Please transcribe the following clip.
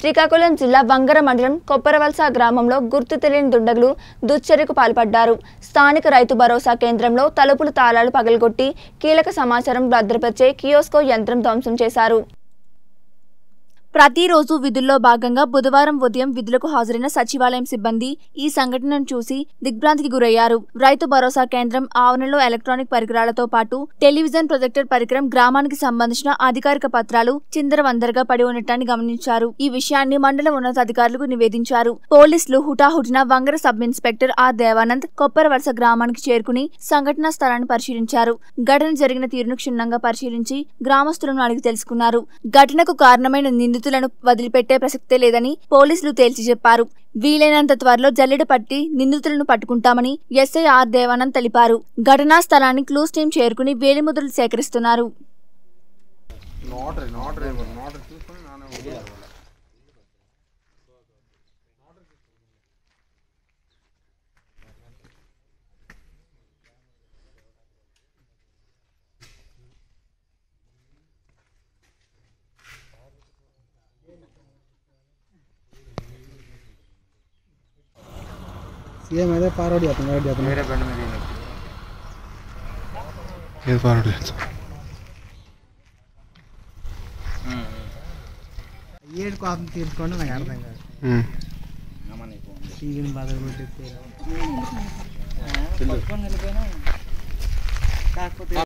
శ్రీకాకుళం జిల్లా వంగర మండలం కొప్పరవలస గ్రామంలో గుర్తు తెలియని దుండగులు దుశ్చర్యకు పాల్పడ్డారు. స్థానిక రైతు భరోసా కేంద్రంలో తలుపులు తాళాలు పగలగొట్టి కీలక సమాచారం భద్రపరిచే కియోస్కో యంత్రం ధ్వంసం చేశారు. ప్రతిరోజు విధుల్లో భాగంగా బుధవారం ఉదయం విధులకు హాజరైన సచివాలయం సిబ్బంది ఈ సంఘటనను చూసి దిగ్భ్రాంతికి గురయ్యారు. రైతు భరోసా కేంద్రం ఆవరణలో ఎలక్ట్రానిక్ పరికరాలతో పాటు టెలివిజన్ ప్రొజెక్టర్ పరికరం గ్రామానికి సంబంధించిన అధికారిక పత్రాలు చిందరవందరగా పడి ఉండటాన్ని గమనించారు. ఈ విషయాన్ని మండల ఉన్నతాధికారులకు నివేదించారు. పోలీసులు హుటాహుటిన Vangara sub inspector R Devanand Kopparavalasa గ్రామానికి చేరుకుని సంఘటనా స్థలాన్ని పరిశీలించారు. ఘటన జరిగిన తీరును క్షుణ్ణంగా పరిశీలించి గ్రామస్తులను అడిగి తెలుసుకున్నారు. ఘటనకు కారణమైన నిందితులను వదిలిపెట్టే ప్రసక్తే లేదని పోలీసులు తేల్చి చెప్పారు. వీలైనంత త్వరలో జల్లెడ పట్టి నిందితులను పట్టుకుంటామని ఎస్ఐ ఆర్ దేవానంద్ తెలిపారు. ఘటనా స్థలాన్ని క్లూస్ టీం చేరుకుని వేలిముద్రలు సేకరిస్తున్నారు. ये मेरे पार उड़ जाते मेरे जाते मेरे बैंड में नहीं। ये पार उड़ जाता ये इसको आप तीर कौन ना यार देंगे हम्म। हमारे बादल में हैं कौन है लेके ना?